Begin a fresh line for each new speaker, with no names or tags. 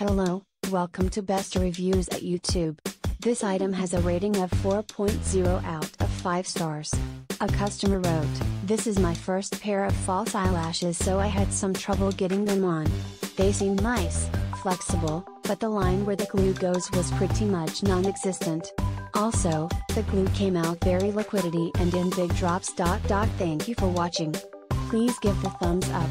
Hello, welcome to Best Reviews at YouTube. This item has a rating of 4.0 out of 5 stars. A customer wrote, This is my first pair of false eyelashes so I had some trouble getting them on. They seem nice, flexible, but the line where the glue goes was pretty much non-existent. Also, the glue came out very liquidity and in big drops. Thank you for watching. Please give the thumbs up.